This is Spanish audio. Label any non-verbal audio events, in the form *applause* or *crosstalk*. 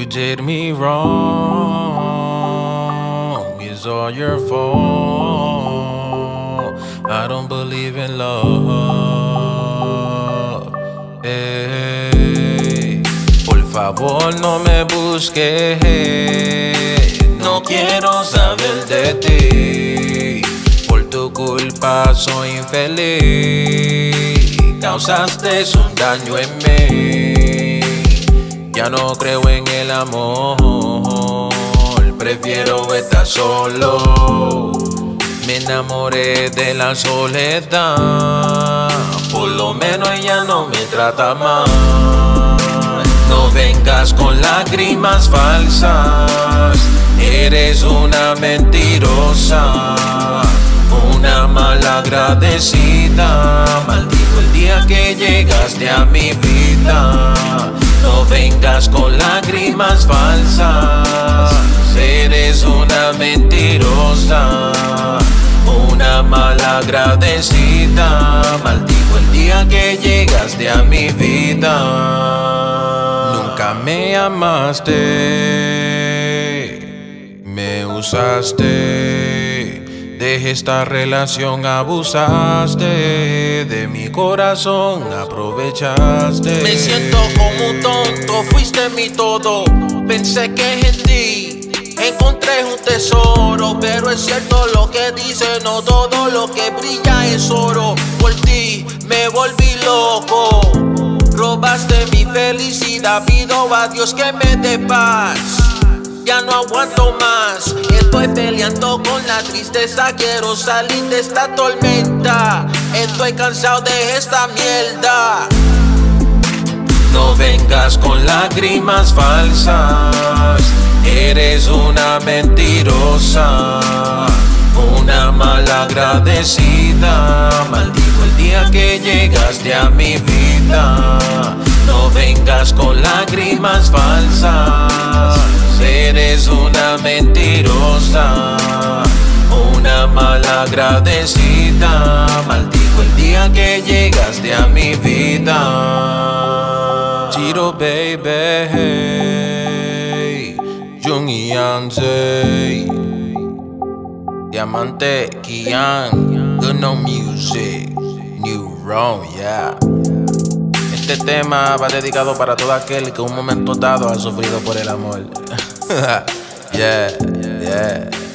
You did me wrong, it's all your fault. I don't believe in love. Hey, por favor, no me busques. No quiero saber de ti. Por tu culpa soy infeliz. Causaste un daño en mí. Ya no creo en el amor. Prefiero estar solo. Me enamoré de la soledad. Por lo menos ella no me trata mal. No vengas con lágrimas falsas. Eres una mentirosa. Una malagradecida. Maldigo el día que llegaste a mi vida. No vengas con lágrimas falsas. Eres una mentirosa. Una malagradecida. Maldigo el día que llegaste a mi vida. Nunca me amaste. Me usaste. De esta relación abusaste. De mi corazón aprovechaste. Me siento como un tonto, fuiste mi todo. Pensé que en ti encontré un tesoro, pero es cierto lo que dice, no todo lo que brilla es oro. Por ti me volví loco, robaste mi felicidad, pido a Dios que me dé paz. Ya no aguanto más, estoy peleando con la tristeza, quiero salir de esta tormenta. Estoy cansado de esta mierda. No vengas con lágrimas falsas. Eres una mentirosa, una malagradecida. Maldigo el día que llegaste a mi vida. No vengas con lágrimas falsas. Eres una mentirosa, una malagradecida. Maldigo el día que llegaste a mi vida. Tiro baby, Jung y Yanze, Diamante, Kian, Good No Music, New Wrong, yeah. Este tema va dedicado para todo aquel que un momento dado ha sufrido por el amor. *laughs* yeah, yeah.